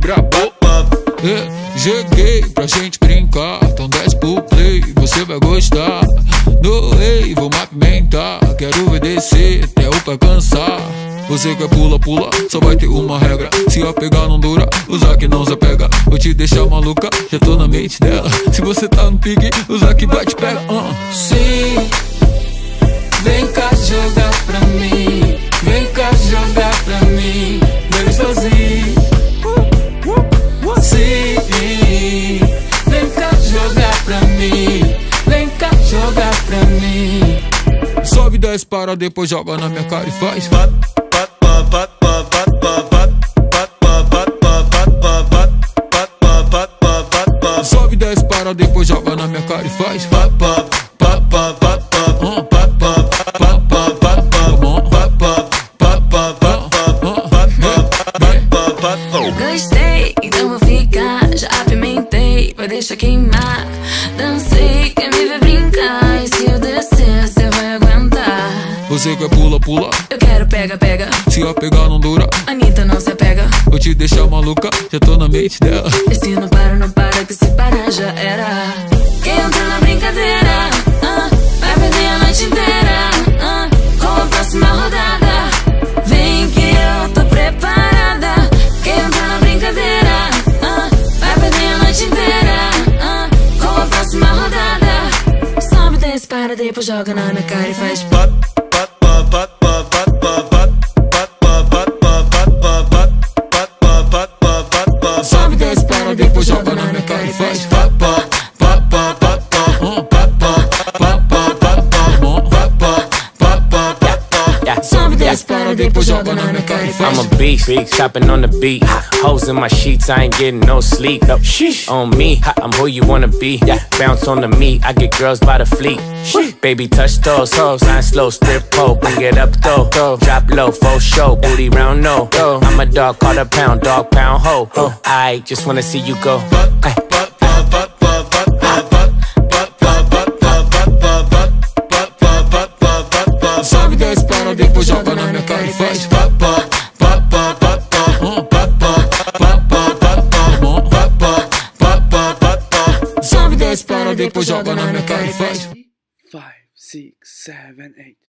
Brabo, é, pra gente brincar. Então desce pro play, você vai gostar. Doei, vou movimentar. Quero ver descer até o pé cansar. Você quer pula, pula, só vai ter uma regra. Se a pegar não dura, usar que não se pega. Vou te deixar maluca, já tô na mente dela. Se você tá no pique, usar que vai te pega. Uh. Sim, vem cá jogar pra mim. Vem cá jogar pra mim. Bem sozinho. Sim, vem cá jogar pra mim. Vem cá jogar pra mim. Sobe, desce, para, depois joga na minha cara e faz. Depois joga na minha cara e faz. Gostei, então vou ficar. Já apimentei, vai deixar queimar. Dancei, Você quer pula, pula. Eu quero pega, pega. Se a pegar não dura, Anitta não se apega. vou te deixar maluca, já tô na mente dela. Esse não para, não para, que se parar já era. Quem entra na brincadeira, ah, vai perder a noite inteira. ah, com a próxima rodada. Vem que eu tô preparada. Quem entra na brincadeira, ah, vai perder a noite inteira. ah, com a próxima rodada. Sobe, desce, para, depois joga na minha cara e faz. Sobe, desce, para, depois joga na minha cara. I'm a beast, chopping on the beat. Hoes in my sheets, I ain't getting no sleep. No, on me, I'm who you wanna be. Yeah. Bounce on the meat, I get girls by the fleet. Baby, touch those hoes, line slow, strip pole, bring it up though. Go. Drop low, full show, booty round no. Go. I'm a dog, call a pound, dog pound ho. I just wanna see you go. Ay. Para, depois joga na minha cara e faz. Sobe, desce, para, depois joga na minha cara e faz. Five, six, seven, eight.